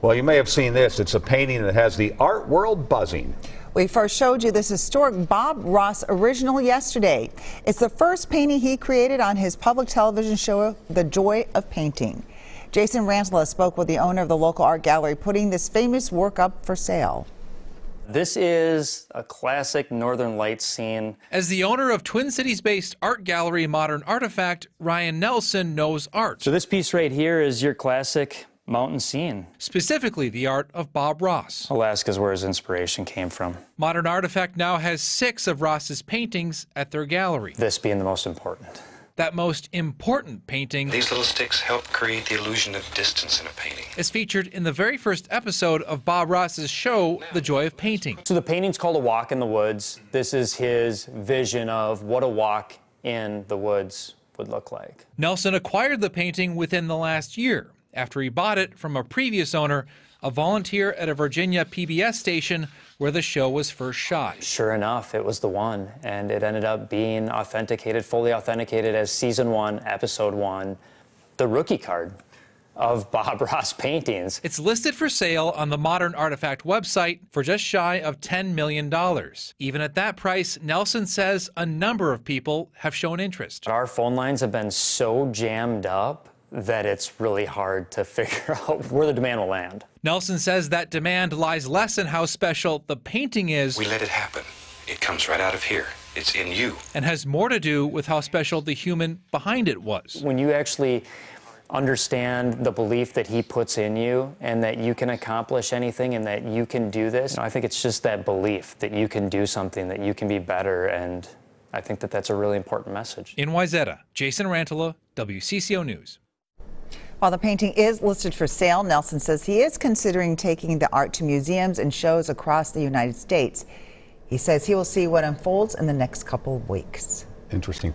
Well, you may have seen this. It's a painting that has the art world buzzing. We first showed you this historic Bob Ross original yesterday. It's the first painting he created on his public television show, The Joy of Painting. Jason Rantala spoke with the owner of the local art gallery, putting this famous work up for sale. This is a classic Northern Lights scene. As the owner of Twin Cities based art gallery Modern Artifact, Ryan Nelson knows art. So, this piece right here is your classic mountain scene. Specifically, the art of Bob Ross. Alaska's where his inspiration came from. Modern Artifact now has six of Ross's paintings at their gallery. This being the most important. That most important painting These little sticks help create the illusion of distance in a painting. is featured in the very first episode of Bob Ross's show, The Joy of Painting. So, the painting's called A Walk in the Woods. This is his vision of what a walk in the woods would look like. Nelson acquired the painting within the last year after he bought it from a previous owner, a volunteer at a Virginia PBS station where the show was first shot. Sure enough, it was the one, and it ended up being authenticated, fully authenticated as season one, episode one, the rookie card of Bob Ross paintings. It's listed for sale on the Modern Artifact website for just shy of $10 million. Even at that price, Nelson says a number of people have shown interest. Our phone lines have been so jammed up that it's really hard to figure out where the demand will land. Nelson says that demand lies less in how special the painting is We let it happen. It comes right out of here. It's in you. and has more to do with how special the human behind it was. When you actually understand the belief that he puts in you and that you can accomplish anything and that you can do this, I think it's just that belief that you can do something, that you can be better, and I think that that's a really important message. In Wayzata, Jason Rantala, WCCO News. While the painting is listed for sale, Nelson says he is considering taking the art to museums and shows across the United States. He says he will see what unfolds in the next couple of weeks. Interesting.